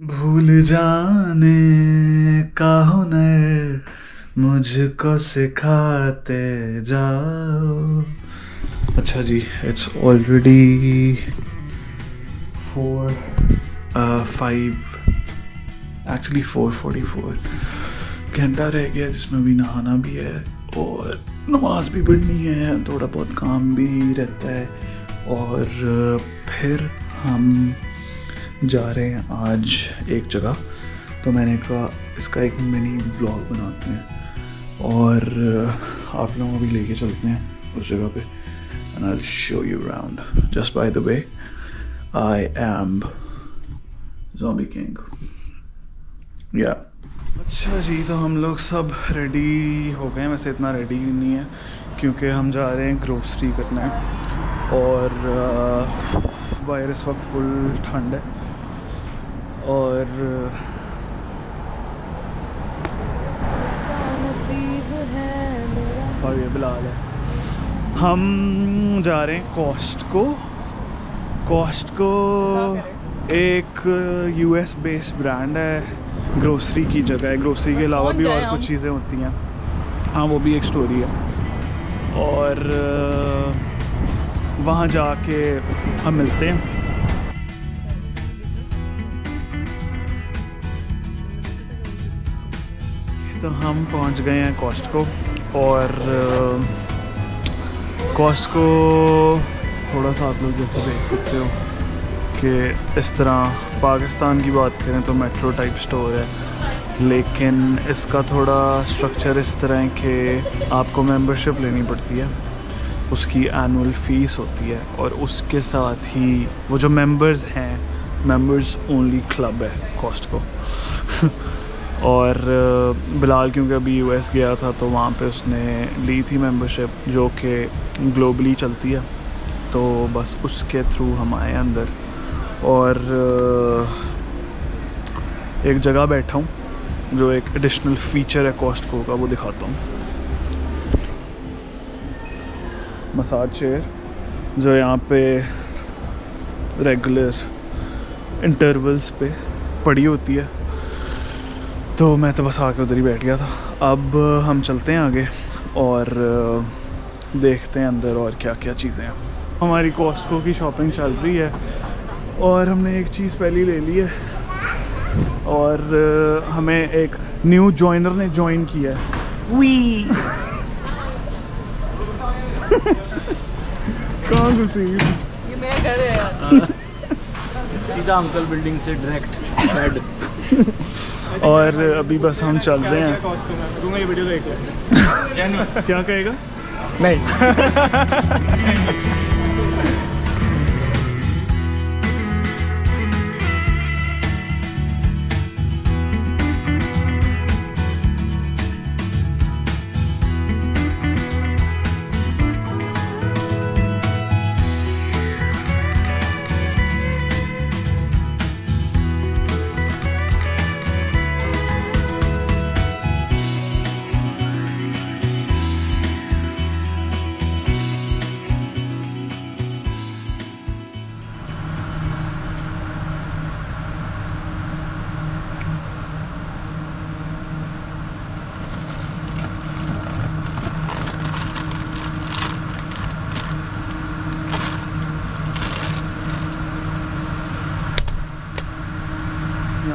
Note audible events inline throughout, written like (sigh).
भूल जाने का हुनर मुझको सिखाते जाओ। अच्छा जी it's already four five actually four forty four घंटा रह गया जिसमें भी नहाना भी है और नमाज़ भी पढ़नी है, थोड़ा बहुत काम भी रहता है और फिर हम जा रहे हैं आज एक जगह। तो मैंने कहा, इसका एक मिनी व्लॉग बनाते हैं। और आप लोगों को भी लेके चलते हैं उस जगह पे। And I show you around just by the way I am zombie king या अच्छा जी तो हम लोग सब रेडी हो गए हैं। वैसे इतना रेडी नहीं है, क्योंकि हम जा रहे हैं ग्रोसरी करना। और बाहर इस वक्त फुल ठंड है। और और ये बिलाल है। हम जा रहे हैं कॉस्ट को। कॉस्ट को एक यूएस बेस्ड ब्रांड है। ग्रोसरी की जगह है। ग्रोसरी के अलावा भी और कुछ चीज़ें होती हैं। हाँ वो भी एक स्टोरी है। और वहाँ जाके हम मिलते हैं। तो हम पहुँच गए हैं कॉस्ट को और कॉस्ट को थोड़ा सा आप लोग जैसे देख सकते हो कि इस तरह पाकिस्तान की बात करें तो मेट्रो टाइप स्टोर है। लेकिन इसका थोड़ा स्ट्रक्चर इस तरह है कि आपको मेंबरशिप लेनी पड़ती है, उसकी एनुअल फ़ीस होती है और उसके साथ ही वो जो मेंबर्स हैं मेंबर्स ओनली क्लब है कॉस्ट को (laughs) और बिलाल क्योंकि अभी यूएस गया था तो वहाँ पे उसने ली थी मेंबरशिप जो कि ग्लोबली चलती है तो बस उसके थ्रू हम आए अंदर। और एक जगह बैठा हूँ, जो एक एडिशनल फीचर है कॉस्टको का, वो दिखाता हूँ। मसाज चेयर, जो यहाँ पे रेगुलर इंटरवल्स पे पड़ी होती है। तो मैं तो बस आके उधर ही बैठ गया था। अब हम चलते हैं आगे और देखते हैं अंदर और क्या क्या चीज़ें हैं। हमारी कॉस्टको की शॉपिंग चल रही है और हमने एक चीज़ पहली ले ली है और हमें एक न्यू जॉइनर ने ज्वाइन किया है। वी (laughs) कहाँ घुसी ये मेरा घर है यार। (laughs) सीधा अंकल बिल्डिंग से डायरेक्ट शेड (laughs) और अभी बस हम चल रहे हैं। दूँगा ये वीडियो क्या कहेगा? नहीं। (laughs) (laughs)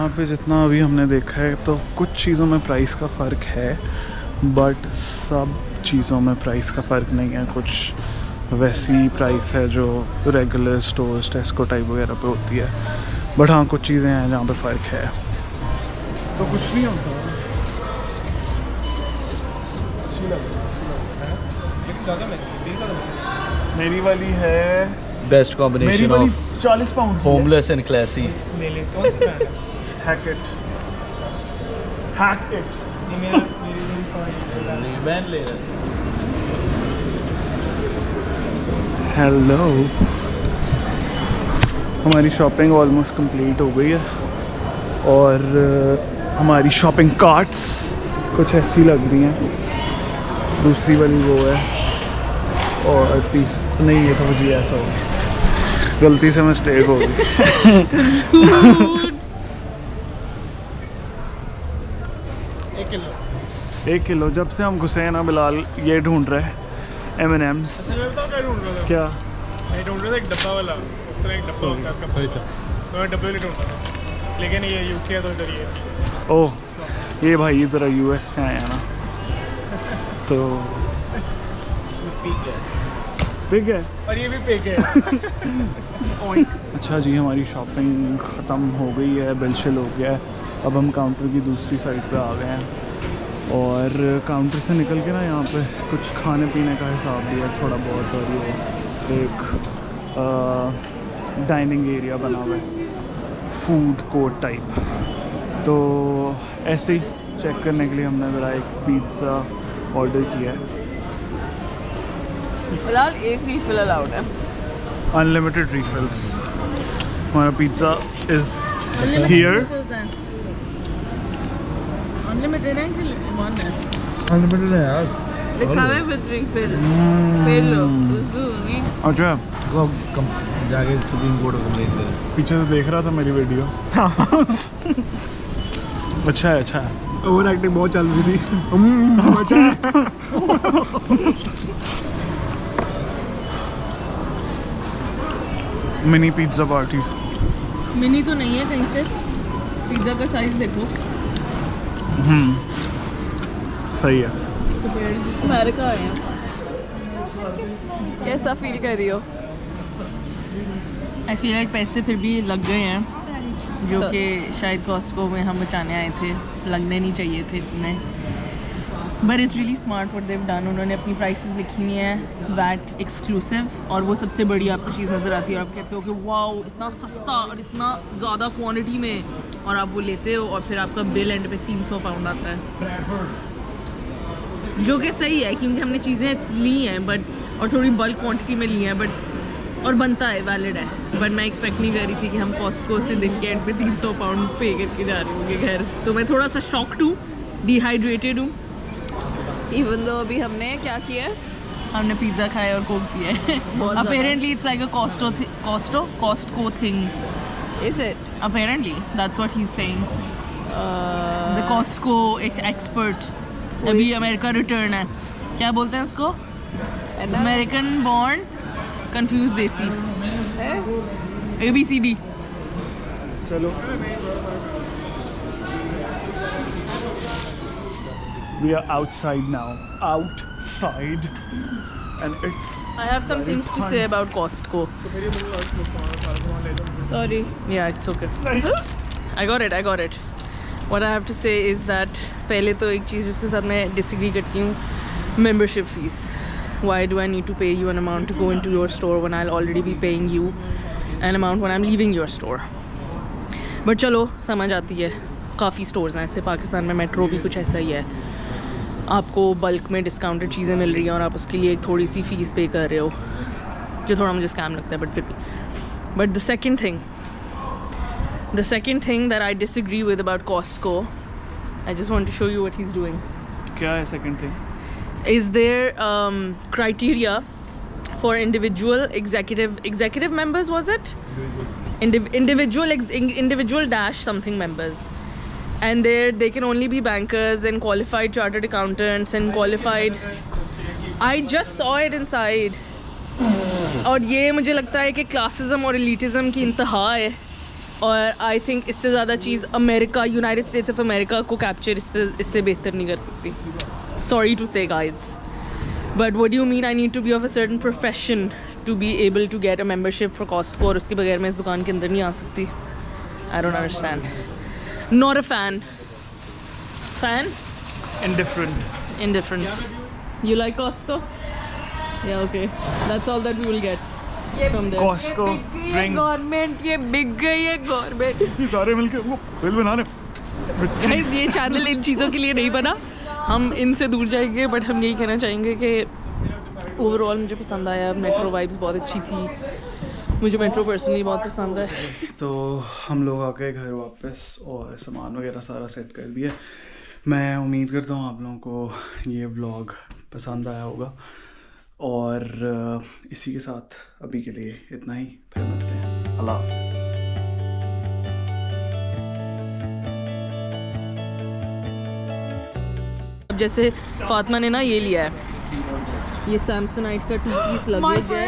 यहाँ पे जितना अभी हमने देखा है तो कुछ चीज़ों में प्राइस का फ़र्क है बट सब चीज़ों में प्राइस का फ़र्क नहीं है। कुछ वैसी प्राइस है जो रेगुलर स्टोर्स टेस्को टाइप वगैरह पे होती है। बट हाँ कुछ चीज़ें हैं जहाँ पे फ़र्क है। तो कुछ नहीं होता। मेरी वाली है बेस्ट कॉम्बिनेशन ऑफ़ चालीस पाउंड होमलेस एंड क्लासी ले ले कौन सा ये मेरा मेरी मेरी सॉरी बैन ले रहा हेलो हमारी शॉपिंग ऑलमोस्ट कंप्लीट हो गई है। और हमारी शॉपिंग कार्ट्स कुछ ऐसी लग रही हैं। दूसरी वाली वो है। और तीस नहीं ये तो मुझे ऐसा हो गया। गलती से मिस्टेक हो गई एक किलो एक किलो जब से हम घुसे हैं ना बिलाल ये ढूंढ रहे हैं एम एन एम्स क्या ढूंढ रहा था एक डब्बा वाला। उस तरह एक डब्बा होता है सॉरी सर तो मैं डब्बे ढूंढ रहा था। लेकिन ये यूके है तो इधर ही ओह ये भाई ज़रा यूएस से आए हैं ना। तो इसमें पीक है। बिग है? और ये भी पेक है। (laughs) अच्छा जी हमारी शॉपिंग ख़त्म हो गई है बिल शिल हो गया है। अब हम काउंटर की दूसरी साइड पे आ गए हैं। और काउंटर से निकल के ना यहाँ पे कुछ खाने पीने का हिसाब भी है थोड़ा बहुत और ये एक डाइनिंग एरिया बना हुआ है। फ़ूड कोर्ट टाइप तो ऐसे ही चेक करने के लिए हमने ज़रा एक पिज़्ज़ा ऑर्डर किया है। फ़िलहाल एक रीफिल अलाउड है। अनलिमिटेड रिफिल्स हमारा पिज़्ज़ा इज़ हियर अनलिमिटेड है कि वन है? अनलिमिटेड है यार। लिखा है विद रिफिल फिल उजूनी अच्छा। वो कम जाके सुप्रीम कोर्ट में कंप्लेन करें पीछे से देख रहा था मेरी वीडियो अच्छा है अच्छा है। ओवर एक्टिंग बहुत चल रही थी। मिनी पिज़्ज़ा पार्टी मिनी तो नहीं है कहीं से। पिज़्ज़ा का साइज़ देखो। सही है। अमेरिका आए हैं। कैसा फील कर रही हो? आई फील लाइक पैसे फिर भी लग गए हैं जो अच्छा। कि शायद कॉस्टको में हम बचाने आए थे। लगने नहीं चाहिए थे इतने। But it's really smart what they've done उन्होंने अपनी प्राइसेस लिखी हुई हैं वैट एक्सक्लूसिव और वो सबसे बड़ी आपको चीज़ नज़र आती है। और आप कहते हो कि वाओ इतना सस्ता और इतना ज़्यादा क्वांटिटी में और आप वो लेते हो और फिर आपका बिल एंड पे तीन सौ पाउंड आता है। जो कि सही है क्योंकि हमने चीज़ें ली हैं बट और थोड़ी बल्क क्वांटिटी में ली हैं बट और बनता है वैलिड है। बट मैं एक्सपेक्ट नहीं कर रही थी कि हम कॉस्टको से दिन के एंड पे तीन सौ पाउंड पे करके जा रहे होंगे घर। तो मैं थोड़ा सा शॉक्ड हूँ डिहाइड्रेटेड हूँ। इवन दो अभी हमने क्या किया है? हमने पिज़्ज़ा खाया और कोक पिया है। Apparently it's like a Costco Costco Costco thing is it that's what he is saying Uh, the Costco एक एक्सपर्ट अभी अमेरिका रिटर्न है. क्या बोलते हैं उसको? American bond confused desi. A B C D चलो। We are outside now. Outside. And it's I have some things to say about Costco. Sorry Yeah, it's okay. I got it, I got it. What I have to say is that पहले तो एक चीज़ जिसके साथ मैं disagree करती हूँ membership fees. Why do I need to pay you an amount to go into your store when I'll already be paying you an amount when I'm leaving your store? But चलो समझ आती है काफ़ी stores हैं ऐसे पाकिस्तान में metro भी कुछ ऐसा ही है आपको बल्क में डिस्काउंटेड चीज़ें मिल रही हैं और आप उसके लिए एक थोड़ी सी फ़ीस पे कर रहे हो जो थोड़ा मुझे स्कैम लगता है बट फिर भी But the second thing The second thing that I disagree with about Costco, I just want to show you what he's doing. क्या है second thing? Is there um, criteria for individual executive executive members? Was it Indiv- individual ex- in- individual dash something members? And there they can only be bankers and qualified chartered accountants and qualified. I just saw it inside. और ये मुझे लगता है कि classicism और elitism की इंतहा है। और आई थिंक इससे ज़्यादा चीज़ America United States of America को कैप्चर इससे इससे बेहतर नहीं कर सकती। Sorry to say guys but what you mean I need to be of a certain profession to be able to get a membership for Costco और उसके बगैर मैं इस दुकान के अंदर नहीं आ सकती? I don't understand not a fan fan Indifferent. indifferent. You like costco? Yeah okay. That's all that we will get from there. Costco brings government ये बिक गई है गवर्नमेंट ये सारे मिलके वो बिल बना रहे गाइस ये चैनल इन चीज़ों के लिए नहीं बना। हम इनसे दूर जाएँगे बट हम यही कहना चाहेंगे कि ओवरऑल मुझे पसंद आया। मेट्रो वाइब्स बहुत अच्छी थी। मुझे मेट्रो पर्सनली बहुत पसंद है। तो हम लोग आ गए घर वापस और सामान वगैरह सारा सेट कर दिया। मैं उम्मीद करता हूँ आप लोगों को ये व्लॉग पसंद आया होगा। और इसी के साथ अभी के लिए इतना ही। फिर मिलते हैं। अल्लाह अब जैसे फातिमा ने ना ये लिया है ये सैमसंग का टू पीस लगेज है।